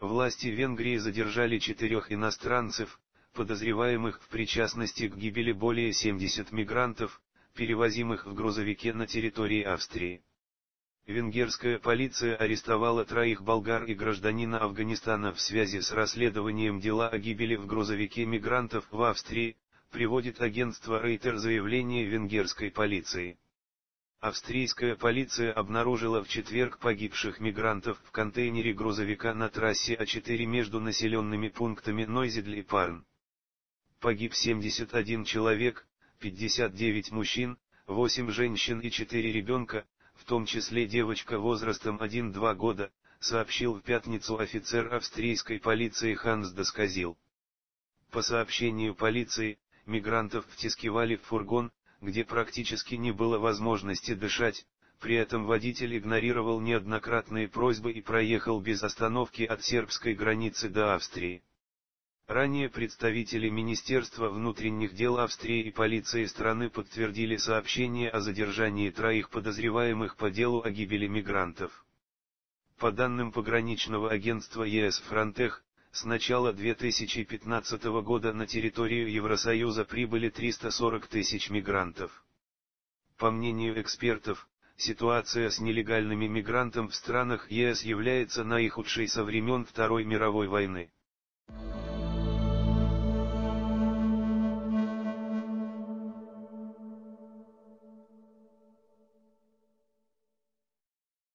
власти Венгрии задержали четырех иностранцев, подозреваемых в причастности к гибели более 70 мигрантов, перевозимых в грузовике на территории Австрии. Венгерская полиция арестовала троих болгар и гражданина Афганистана в связи с расследованием дела о гибели в грузовике мигрантов в Австрии, приводит агентство Рейтер заявление венгерской полиции. Австрийская полиция обнаружила в четверг погибших мигрантов в контейнере грузовика на трассе А4 между населенными пунктами Нойзедль и Парн. Погиб 71 человек, 59 мужчин, 8 женщин и 4 ребенка, в том числе девочка возрастом 1-2 года, сообщил в пятницу офицер австрийской полиции Ханс Досказил. По сообщению полиции, мигрантов втискивали в фургон, где практически не было возможности дышать, при этом водитель игнорировал неоднократные просьбы и проехал без остановки от сербской границы до Австрии. Ранее представители Министерства внутренних дел Австрии и полиции страны подтвердили сообщение о задержании троих подозреваемых по делу о гибели мигрантов. По данным пограничного агентства ЕС Фронтех, с начала 2015 года на территорию Евросоюза прибыли 340 тысяч мигрантов. По мнению экспертов, ситуация с нелегальными мигрантами в странах ЕС является наихудшей со времен Второй мировой войны.